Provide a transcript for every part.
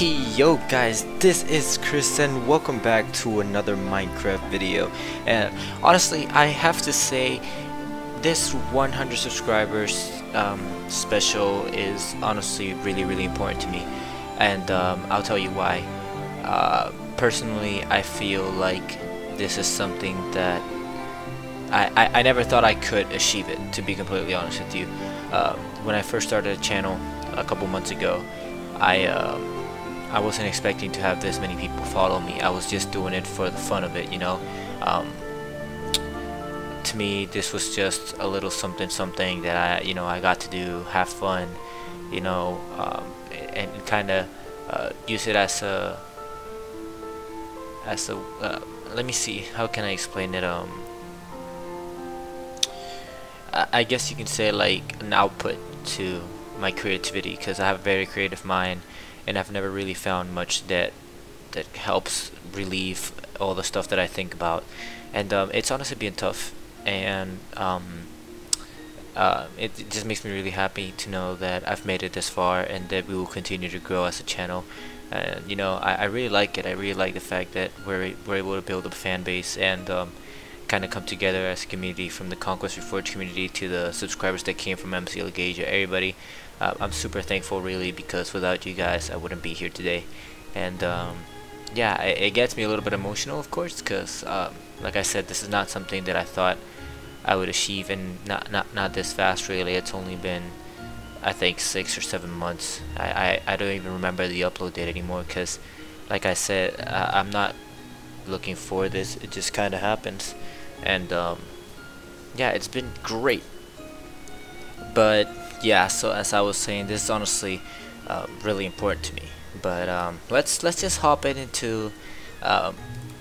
Yo guys, this is Chris and welcome back to another Minecraft video. And honestly, I have to say, this 100 subscribers um, special is honestly really really important to me. And um, I'll tell you why. Uh, personally, I feel like this is something that I, I, I, never thought I could achieve it, to be completely honest with you. Uh, when I first started a channel a couple months ago, I um, I wasn't expecting to have this many people follow me. I was just doing it for the fun of it, you know. Um, to me, this was just a little something, something that I, you know, I got to do, have fun, you know, um, and kind of uh, use it as a, as a. Uh, let me see. How can I explain it? Um, I guess you can say like an output to my creativity because I have a very creative mind and I've never really found much that that helps relieve all the stuff that I think about. And um, it's honestly been tough. And um, uh, it, it, just makes me really happy to know that I've made it this far and that we will continue to grow as a channel. And you know I, I really like it. I really like the fact that we're, we're able to build a fan base and um, kind of come together as a community from the Conquest Reforged community to the subscribers that came from MC Algaesia, everybody. Uh, I'm super thankful really because without you guys I wouldn't be here today. And um, yeah, it, it, gets me a little bit emotional of course because um, like I said this is not something that I thought I would achieve and not, not, not this fast really. It's only been I think six or seven months. I, I, I don't even remember the upload date anymore because like I said I, I'm not looking for this it just kind of happens and um, yeah it's been great but yeah so as I was saying this is honestly uh, really important to me. But um, let's let's just hop in into um,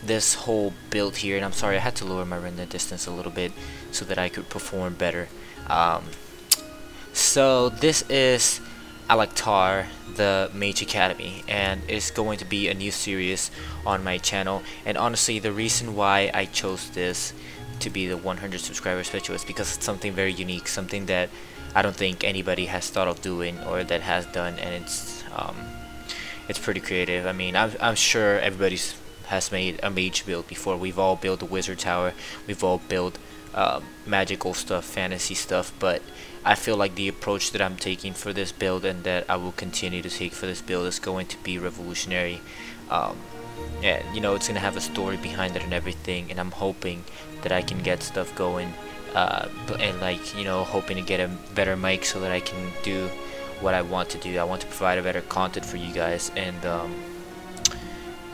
this whole build here. And I'm sorry I had to lower my render distance a little bit so that I could perform better. Um, so this is Alaktar, the Mage Academy, and it's going to be a new series on my channel. And honestly, the reason why I chose this to be the 100 subscriber special is because it's something very unique, something that I don't think anybody has thought of doing or that has done, and it's um, it's pretty creative. I mean, I'm, I'm sure everybody's has made a mage build before. We've all built a wizard tower. We've all built uh, magical stuff, fantasy stuff, but I feel like the approach that I'm taking for this build and that I will continue to take for this build is going to be revolutionary. Um, and you know, it's gonna have a story behind it and everything, and I'm hoping that I can get stuff going. Uh, and like you know, hoping to get a better mic so that I can do what I want to do. I want to provide a better content for you guys, and um,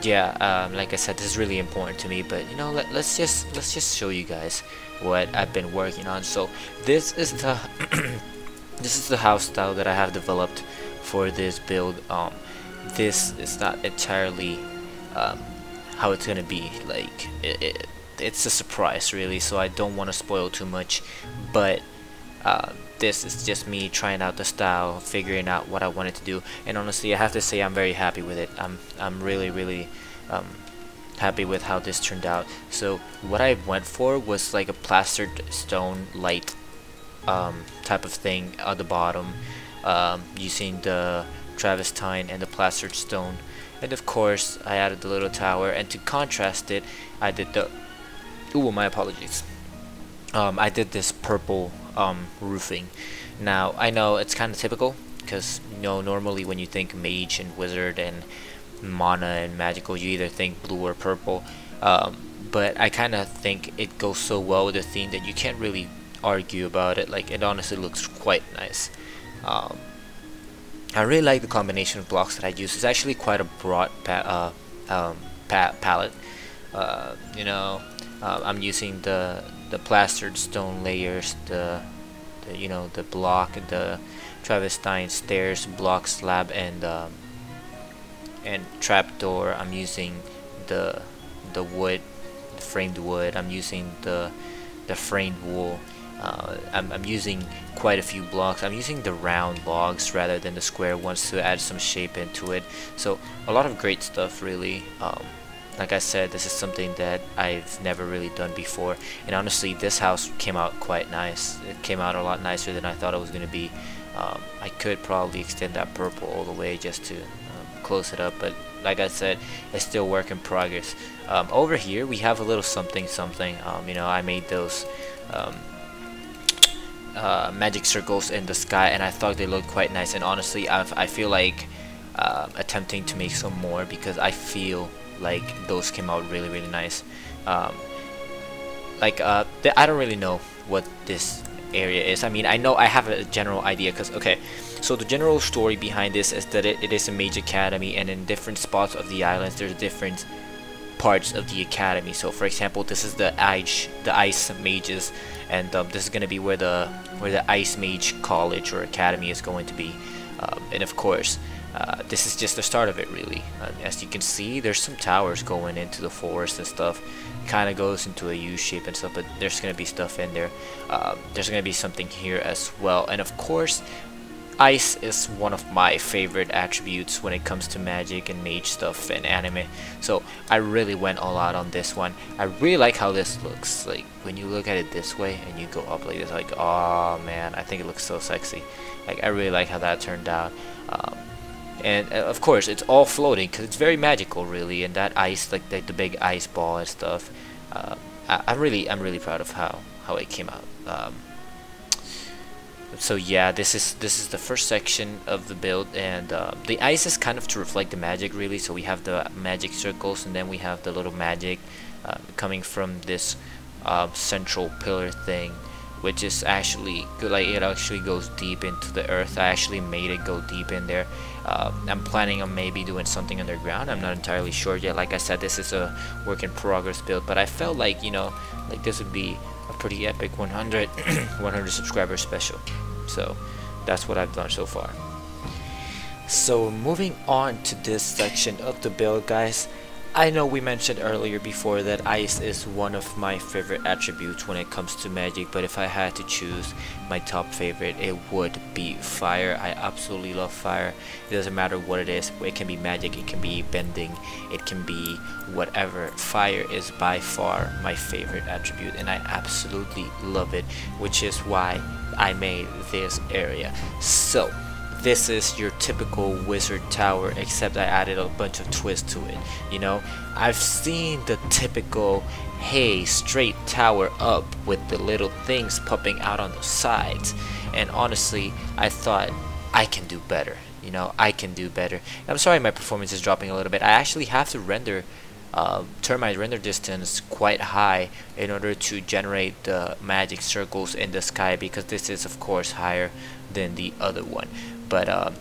yeah, um, like I said, this is really important to me. But you know, let, us just let's just show you guys what I've been working on. So this is the this is the house style that I have developed for this build. Um, this is not entirely um, how it's gonna be. Like it, it, it's a surprise, really. So I don't want to spoil too much. But uh, this is just me trying out the style, figuring out what I wanted to do. And honestly, I have to say I'm very happy with it. I'm I'm really really um, happy with how this turned out. So what I went for was like a plastered stone light um, type of thing at the bottom um, using the travertine and the plastered stone. And of course I added the little tower and to contrast it I did the ooh my apologies. Um, I did this purple um, roofing. Now I know it's kind of typical because you know normally when you think mage and wizard and mana and magical you either think blue or purple. Um, but I kind of think it goes so well with the theme that you can't really argue about it. Like it honestly looks quite nice. Um, I really like the combination of blocks that I use. It's actually quite a broad pa uh, um, pa palette. Uh, you know uh, I'm using the the plastered stone layers the, the you know the block the travertine stairs block slab and um, and trapdoor I'm using the the wood the framed wood. I'm using the the framed wool. Uh, I'm, I'm using quite a few blocks. I'm using the round logs rather than the square ones to add some shape into it. So a lot of great stuff really. Um, like I said this is something that I've never really done before. And honestly this house came out quite nice. It came out a lot nicer than I thought it was gonna be. Um, I could probably extend that purple all the way just to close it up but like I said it's still work in progress. Um, over here we have a little something something um, you know I made those um, uh, magic circles in the sky and I thought they looked quite nice. And honestly I've, I feel like uh, attempting to make some more because I feel like those came out really really nice. Um, like uh, I don't really know what this area is. I mean I know I have a general idea because okay so the general story behind this is that it, it is a mage academy and in different spots of the islands there's different parts of the academy. So for example this is the ice the ice mages and um, this is going to be where the where the ice mage college or academy is going to be um, and of course uh, this is just the start of it really uh, as you can see there's some towers going into the forest and stuff kind of goes into a U shape and stuff but there's gonna be stuff in there uh, there's gonna be something here as well and of course Ice is one of my favorite attributes when it comes to magic and mage stuff and anime. So I really went all out on this one. I really like how this looks. Like when you look at it this way and you go up like this, like oh man, I think it looks so sexy. Like I really like how that turned out. Um, and uh, of course it's all floating because it's very magical really and that ice like the, big ice ball and stuff uh, I, am really I'm really proud of how how it came out. Um, so yeah this is this is the first section of the build and uh, the ice is kind of to reflect the magic really. So we have the magic circles and then we have the little magic uh, coming from this uh, central pillar thing which is actually good like it actually goes deep into the earth. I actually made it go deep in there. Uh, I'm planning on maybe doing something underground. I'm not entirely sure yet. Like I said this is a work in progress build but I felt like you know like this would be a pretty epic 100 100 subscriber special. So that's what I've done so far. So moving on to this section of the build guys I know we mentioned earlier before that ice is one of my favorite attributes when it comes to magic but if I had to choose my top favorite it would be fire. I absolutely love fire. It doesn't matter what it is it can be magic it can be bending it can be whatever. Fire is by far my favorite attribute and I absolutely love it which is why I made this area. So this is your typical wizard tower except I added a bunch of twists to it you know? I've seen the typical hey straight tower up with the little things popping out on the sides. And honestly I thought I can do better you know? I can do better. I'm sorry my performance is dropping a little bit. I actually have to render uh, turn my render distance quite high in order to generate the magic circles in the sky because this is of course higher than the other one but uh,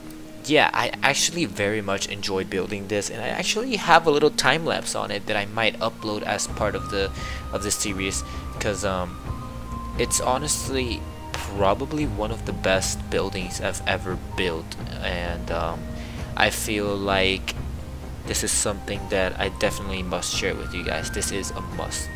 yeah I actually very much enjoy building this and I actually have a little time lapse on it that I might upload as part of the of the series because um, it's honestly probably one of the best buildings I've ever built and um, I feel like this is something that I definitely must share with you guys. This is a must.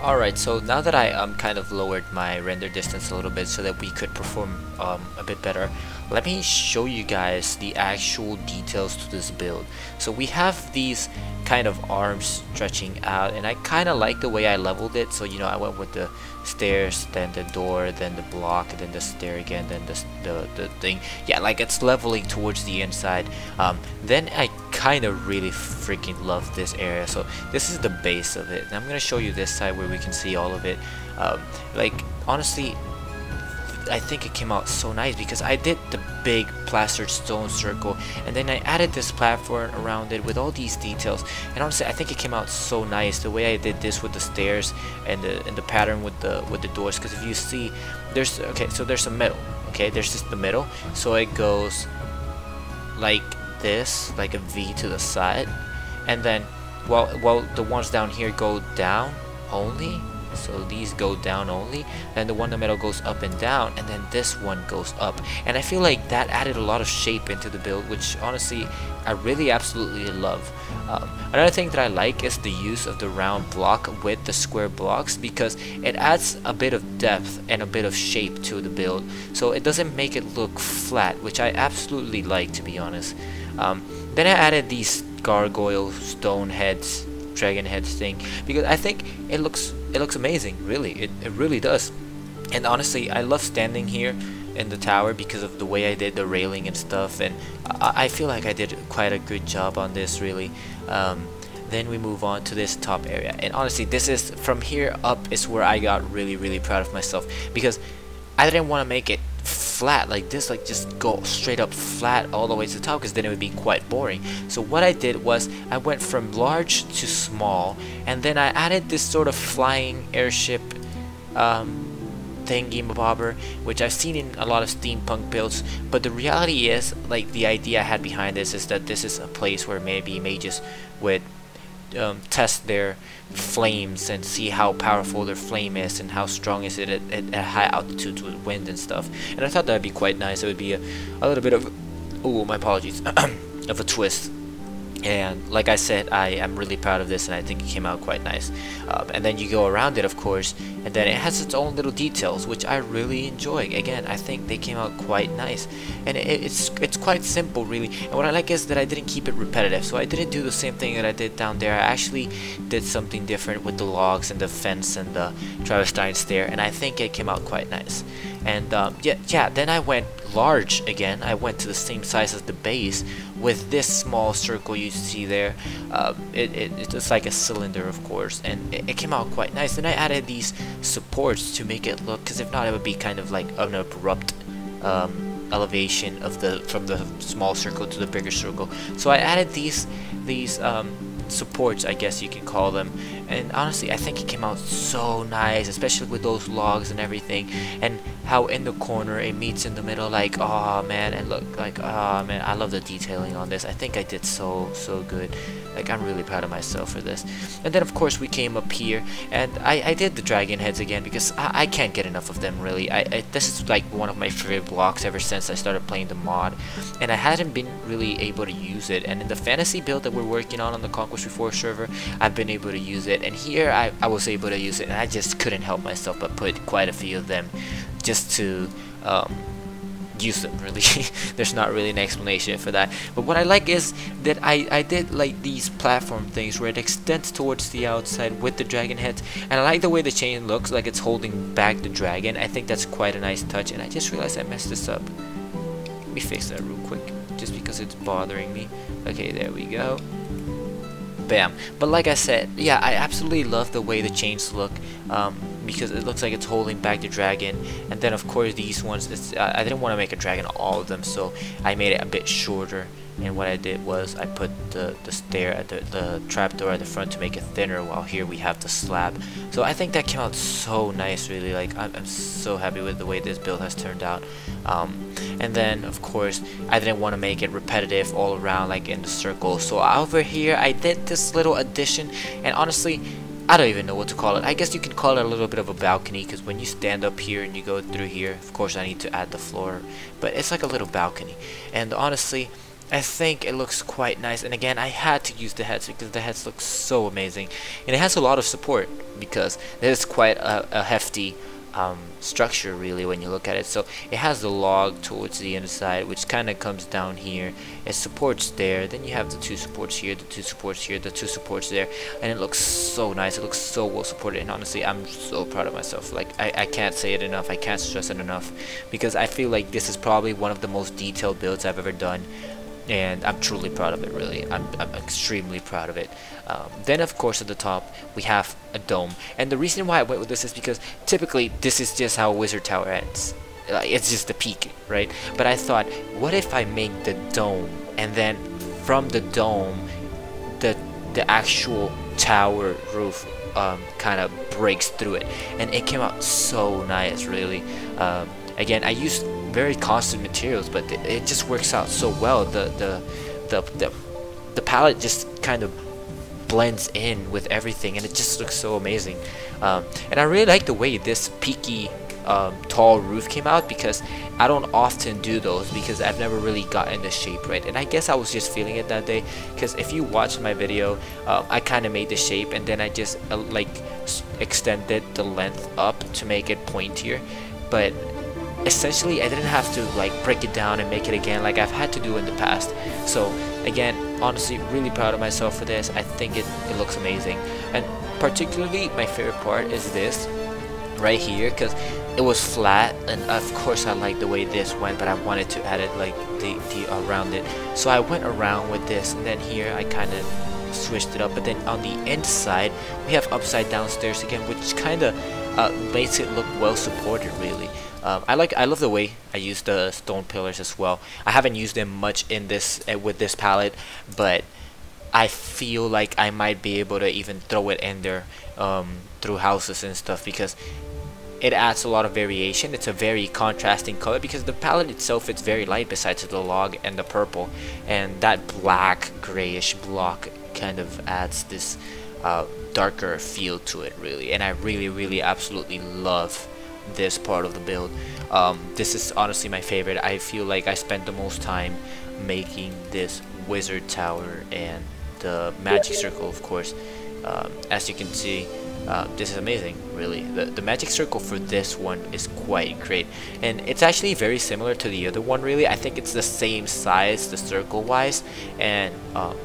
Alright, so now that I um, kind of lowered my render distance a little bit so that we could perform um, a bit better, let me show you guys the actual details to this build. So we have these kind of arms stretching out and I kind of like the way I leveled it. So you know I went with the stairs then the door then the block then the stair again then the, the, the thing. Yeah like it's leveling towards the inside. Um, then I kind of really freaking love this area. So this is the base of it. And I'm gonna show you this side where we can see all of it. Um, like honestly I think it came out so nice because I did the big plastered stone circle and then I added this platform around it with all these details. And honestly I think it came out so nice the way I did this with the stairs and the and the pattern with the with the doors. Because if you see there's okay so there's a middle okay? There's just the middle. So it goes like this like a V to the side. And then while while the ones down here go down only so these go down only then the the middle goes up and down and then this one goes up. And I feel like that added a lot of shape into the build which honestly I really absolutely love. Um, another thing that I like is the use of the round block with the square blocks because it adds a bit of depth and a bit of shape to the build. So it doesn't make it look flat which I absolutely like to be honest. Um, then I added these gargoyle stone heads dragon head thing. Because I think it looks it looks amazing really. It, it really does. And honestly I love standing here in the tower because of the way I did the railing and stuff. And I, I feel like I did quite a good job on this really. Um, then we move on to this top area. And honestly this is from here up is where I got really really proud of myself. Because I didn't want to make it flat like this like just go straight up flat all the way to the top because then it would be quite boring. So what I did was I went from large to small and then I added this sort of flying airship um, thingy bobber which I've seen in a lot of steampunk builds but the reality is like the idea I had behind this is that this is a place where maybe mages would um, test their flames and see how powerful their flame is and how strong is it at, at, at high altitudes with wind and stuff. And I thought that'd be quite nice. It would be a, a little bit of, oh my apologies, of a twist and like I said I am really proud of this and I think it came out quite nice. Um, and then you go around it of course and then it has its own little details which I really enjoy. Again I think they came out quite nice. And it, it's it's quite simple really. And what I like is that I didn't keep it repetitive. So I didn't do the same thing that I did down there. I actually did something different with the logs and the fence and the Travertine stair and I think it came out quite nice. And um, yeah yeah then I went large again. I went to the same size as the base with this small circle you see there um, it, it, it's like a cylinder of course and it, it, came out quite nice. And I added these supports to make it look because if not it would be kind of like an abrupt um, elevation of the from the small circle to the bigger circle. So I added these these um, supports I guess you can call them and honestly I think it came out so nice especially with those logs and everything and how in the corner it meets in the middle like oh man and look like oh man I love the detailing on this. I think I did so so good. Like I'm really proud of myself for this. And then of course we came up here and I, I did the dragon heads again because I, I can't get enough of them really. I, I, this is like one of my favorite blocks ever since I started playing the mod and I hadn't been really able to use it. And in the fantasy build that we're working on on the Conquest Reforged server I've been able to use it and here I, I was able to use it and I just couldn't help myself but put quite a few of them just to um, use them really. There's not really an explanation for that. But what I like is that I, I did like these platform things where it extends towards the outside with the dragon heads. And I like the way the chain looks like it's holding back the dragon. I think that's quite a nice touch and I just realized I messed this up. Let me fix that real quick just because it's bothering me. Okay there we go bam. But like I said yeah I absolutely love the way the chains look. Um, because it looks like it's holding back the dragon. And then of course these ones I didn't want to make a dragon all of them so I made it a bit shorter. And what I did was I put the, the stair at the, the trapdoor at the front to make it thinner while here we have the slab. So I think that came out so nice really. Like I'm, I'm so happy with the way this build has turned out. Um, and then of course I didn't want to make it repetitive all around like in the circle. So over here I did this little addition. And honestly I don't even know what to call it. I guess you can call it a little bit of a balcony because when you stand up here and you go through here, of course I need to add the floor, but it's like a little balcony. And honestly, I think it looks quite nice and again I had to use the heads because the heads look so amazing and it has a lot of support because it is quite a, a hefty um, structure really when you look at it. So it has the log towards the inside which kind of comes down here. It supports there. Then you have the two supports here the two supports here the two supports there. And it looks so nice. It looks so well supported. And honestly I'm so proud of myself. Like I, I can't say it enough. I can't stress it enough. Because I feel like this is probably one of the most detailed builds I've ever done and I'm truly proud of it really. I'm, I'm extremely proud of it. Um, then of course at the top we have a dome. And the reason why I went with this is because typically this is just how Wizard Tower ends. It's just the peak right? But I thought what if I make the dome and then from the dome the the actual tower roof um, kind of breaks through it. And it came out so nice really. Um, again I used very constant materials, but it, just works out so well. The the the the, the palette just kind of blends in with everything, and it just looks so amazing. Um, and I really like the way this peaky um, tall roof came out because I don't often do those because I've never really gotten the shape right and I guess I was just feeling it that day because if you watch my video uh, I kind of made the shape and then I just uh, like extended the length up to make it pointier but essentially I didn't have to like break it down and make it again like I've had to do in the past. So again honestly really proud of myself for this. I think it, it looks amazing. And particularly my favorite part is this right here because it was flat and of course I like the way this went but I wanted to add it like the, the around it. So I went around with this and then here I kind of switched it up. But then on the inside we have upside down stairs again which kind of uh, makes it look well supported really um, I like I love the way I use the stone pillars as well. I haven't used them much in this uh, with this palette but I feel like I might be able to even throw it in there um, through houses and stuff because it adds a lot of variation. It's a very contrasting color because the palette itself is very light besides the log and the purple. And that black grayish block kind of adds this uh, darker feel to it really. And I really really absolutely love this part of the build. Um, this is honestly my favorite. I feel like I spent the most time making this wizard tower and the magic circle of course. Um, as you can see uh, this is amazing really. The, the magic circle for this one is quite great. And it's actually very similar to the other one really. I think it's the same size the circle wise. And um,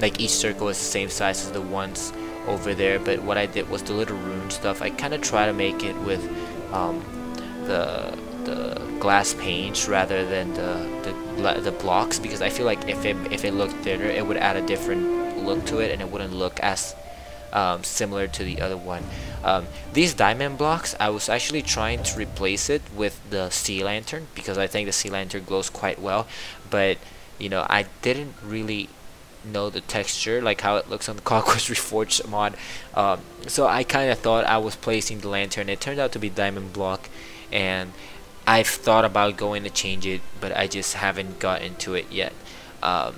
like each circle is the same size as the ones over there. But what I did was the little rune stuff. I kind of try to make it with um, the the glass panes rather than the, the the blocks because I feel like if it if it looked thinner it would add a different look to it and it wouldn't look as um, similar to the other one. Um, these diamond blocks, I was actually trying to replace it with the sea lantern because I think the sea lantern glows quite well, but you know I didn't really know the texture like how it looks on the Cockroach Reforged mod. Um, so I kind of thought I was placing the lantern. It turned out to be diamond block and I've thought about going to change it but I just haven't got into it yet. Um,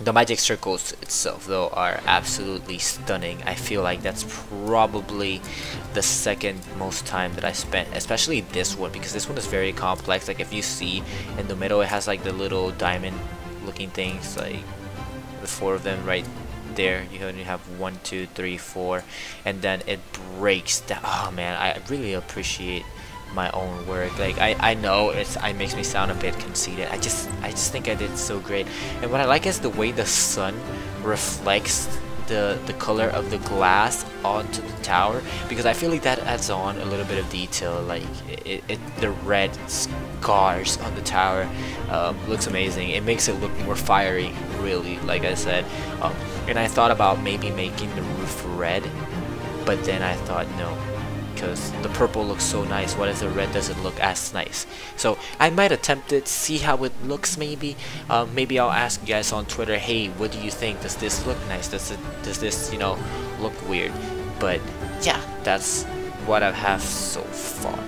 the magic circles itself though are absolutely stunning. I feel like that's probably the second most time that I spent especially this one because this one is very complex. Like if you see in the middle it has like the little diamond looking things like four of them right there. You only have one two three four and then it breaks down oh man I really appreciate my own work. Like I, I know it's it makes me sound a bit conceited. I just I just think I did so great. And what I like is the way the sun reflects the the color of the glass onto the tower because I feel like that adds on a little bit of detail like it, it the red scars on the tower um, looks amazing. It makes it look more fiery really like I said. Um, and I thought about maybe making the roof red but then I thought no because the purple looks so nice. What if the red doesn't look as nice? So I might attempt it see how it looks maybe. Um, maybe I'll ask you guys on Twitter hey what do you think? Does this look nice? Does it does this you know look weird? But yeah that's what I have so far.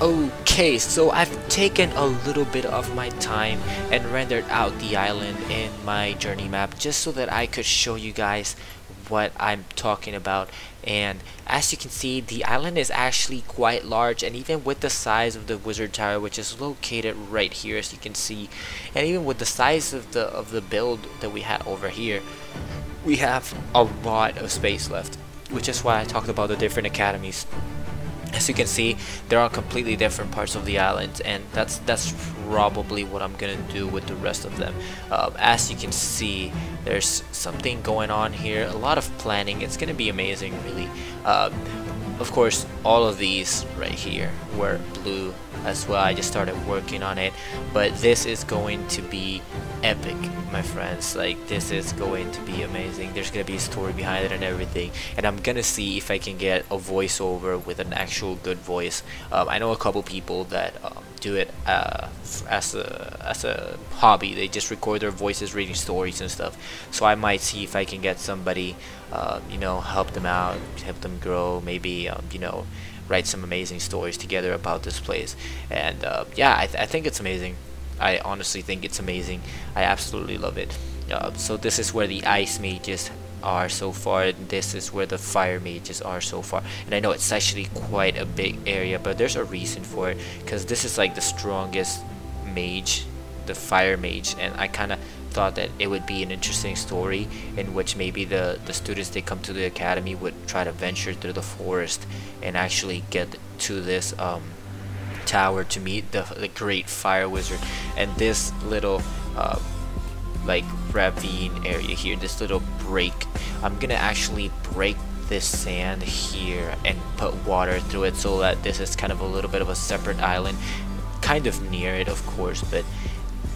Okay, so I've taken a little bit of my time and rendered out the island in my journey map just so that I could show you guys what I'm talking about. And as you can see the island is actually quite large and even with the size of the wizard tower which is located right here as you can see and even with the size of the of the build that we had over here we have a lot of space left which is why I talked about the different academies as you can see there are completely different parts of the island and that's that's probably what I'm gonna do with the rest of them. Um, as you can see there's something going on here a lot of planning. It's gonna be amazing really. Um, of course all of these right here were blue as well. I just started working on it. But this is going to be epic my friends. Like this is going to be amazing. There's gonna be a story behind it and everything. And I'm gonna see if I can get a voiceover with an actual good voice. Um, I know a couple people that um, do it uh, as a as a hobby. They just record their voices reading stories and stuff. So I might see if I can get somebody uh, you know help them out help them grow. Maybe um, you know write some amazing stories together about this place. And uh, yeah I, th I think it's amazing. I honestly think it's amazing. I absolutely love it. Uh, so this is where the ice mages are so far. And this is where the fire mages are so far. And I know it's actually quite a big area but there's a reason for it because this is like the strongest mage the fire mage. And I kind of thought that it would be an interesting story in which maybe the the students they come to the academy would try to venture through the forest and actually get to this um, tower to meet the, the great fire wizard. And this little uh, like ravine area here this little break I'm gonna actually break this sand here and put water through it so that this is kind of a little bit of a separate island kind of near it of course but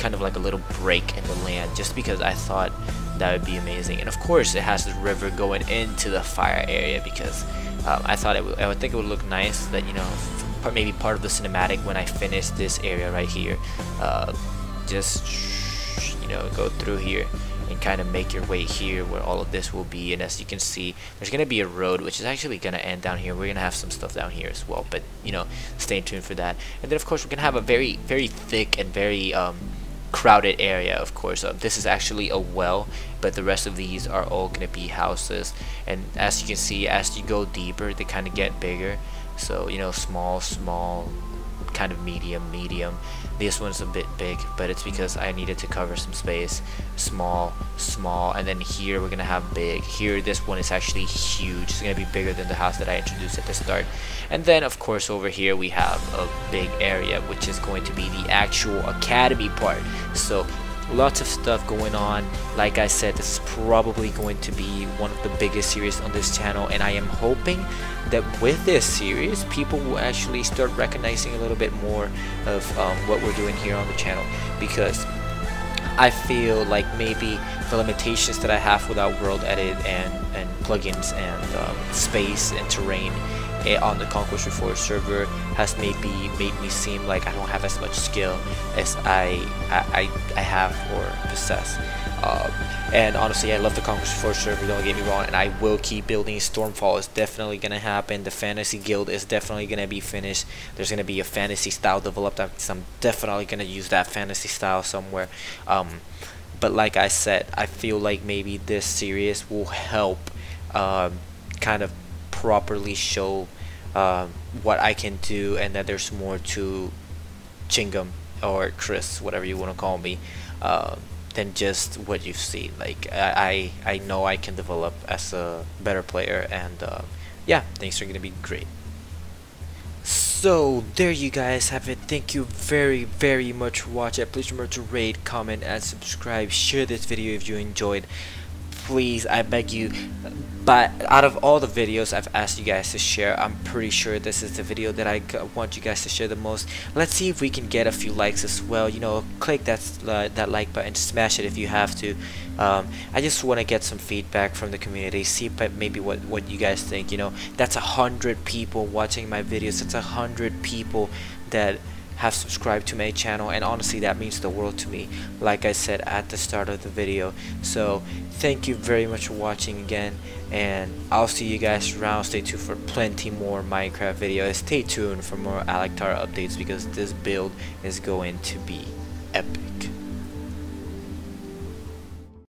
kind of like a little break in the land just because I thought that would be amazing. And of course it has the river going into the fire area because um, I thought it I would think it would look nice that you know maybe part of the cinematic when I finish this area right here uh, just you know go through here and kind of make your way here where all of this will be. And as you can see there's gonna be a road which is actually gonna end down here. We're gonna have some stuff down here as well but you know stay tuned for that. And then of course we're gonna have a very very thick and very um, crowded area of course. This is actually a well but the rest of these are all gonna be houses. And as you can see as you go deeper they kind of get bigger. So you know small small kind of medium medium. This one's a bit big but it's mm-hmm. because I needed to cover some space. Small small and then here we're gonna have big. Here this one is actually huge. It's gonna be bigger than the house that I introduced at the start. And then of course over here we have a big area which is going to be the actual academy part. So lots of stuff going on. Like I said this is probably going to be one of the biggest series on this channel and I am hoping that with this series people will actually start recognizing a little bit more of um, what we're doing here on the channel. Because I feel like maybe the limitations that I have without world edit and, and plugins and um, space and terrain on the Conquest Reforged server has maybe made me seem like I don't have as much skill as I I, I have or possess. Um, and honestly, I love the Conquest Reforged server, don't get me wrong, and I will keep building. Stormfall is definitely going to happen. The Fantasy Guild is definitely going to be finished. There's going to be a fantasy style developed, I'm definitely going to use that fantasy style somewhere. Um, but like I said, I feel like maybe this series will help um, kind of properly show um, what I can do and that there's more to Chingom or Chris, whatever you want to call me, uh, than just what you've seen. Like I, I know I can develop as a better player, and uh, yeah, things are gonna be great. So there you guys have it. Thank you very very much for watching. Please remember to rate, comment, and subscribe. Share this video if you enjoyed please I beg you but out of all the videos I've asked you guys to share I'm pretty sure this is the video that I want you guys to share the most. Let's see if we can get a few likes as well you know click that uh, that like button smash it if you have to. Um, I just want to get some feedback from the community see maybe what what you guys think you know. That's a hundred people watching my videos that's a hundred people that have subscribed to my channel and honestly that means the world to me like I said at the start of the video. So thank you very much for watching again and I'll see you guys around. Stay tuned for plenty more Minecraft videos. Stay tuned for more Alaktar updates because this build is going to be epic